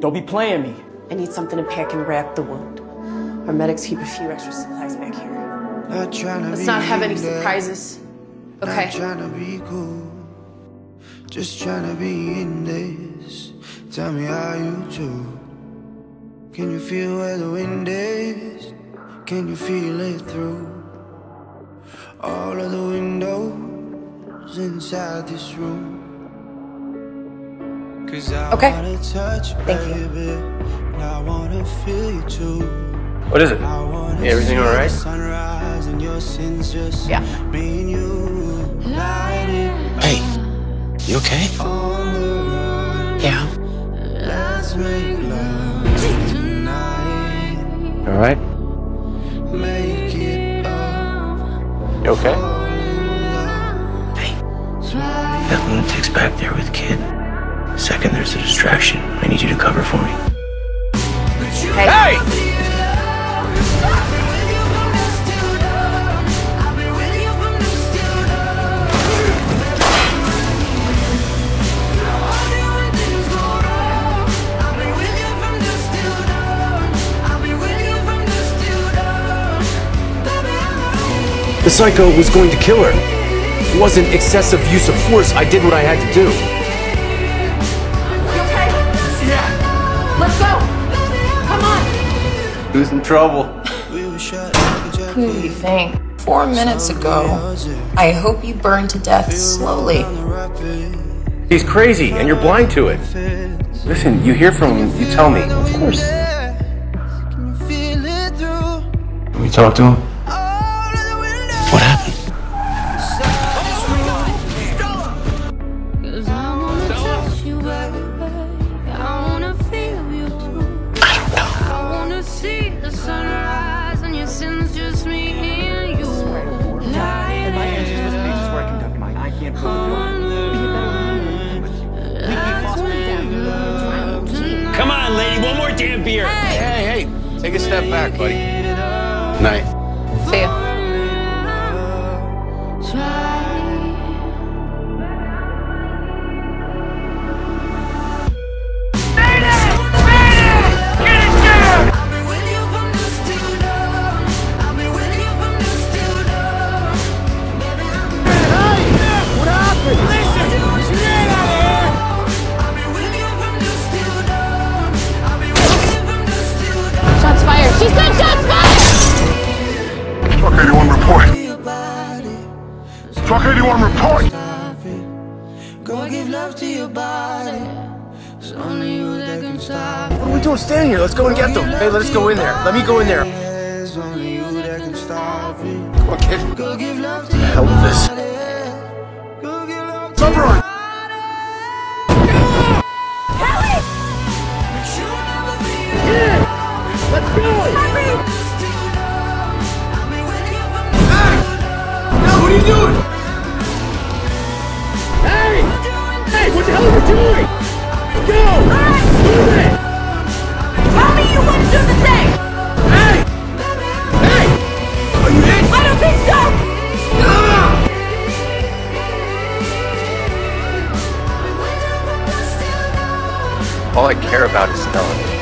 Don't be playing me. I need something to pack and wrap the wound. Our medics keep a few extra supplies back here. Let's not have any surprises. Okay. Not trying to be cool, just trying to be in this. Tell me how you do. Can you feel where the wind is? Can you feel it through all of the windows inside this room? Cause I Okay. wanna touch Thank you. baby, and I wanna feel you too. What is it? I Everything all right? Sunrise and your sins just Yeah. me and light Hey, you okay? on. Yeah. Make love. All right? Make it up. You okay? Hey, that lunatic's back there with Kidd. The second there's a distraction, I need you to cover for me. Hey. Hey! The psycho was going to kill her. It wasn't excessive use of force. I did what I had to do. Who's in trouble? We were shut like a jet Who do you think? Four minutes ago, I hope you burned to death slowly. on the rapid. He's crazy, and you're blind to it. Listen, you hear from him, you tell me. Of course. Can you feel it through Can we talk to him? Damn beer. Hey, hey, take a step back, buddy. Night. See ya. She said shots fired! Truck 81 report. Truck 81 report. Go give love to your body. It's only you that can stop it. What are we doing standing here? Let's go and get them. Hey, let's go in there. Let me go in there. It's only you that can stop it. Come on, kid. Go give love to your Let's go. What are you doing? Hey! Hey, what the hell are you doing? Go! Move it! Tell me you want to do the thing! Hey! Hey! Are you in? I don't think so! Ah! All I care about is Stella.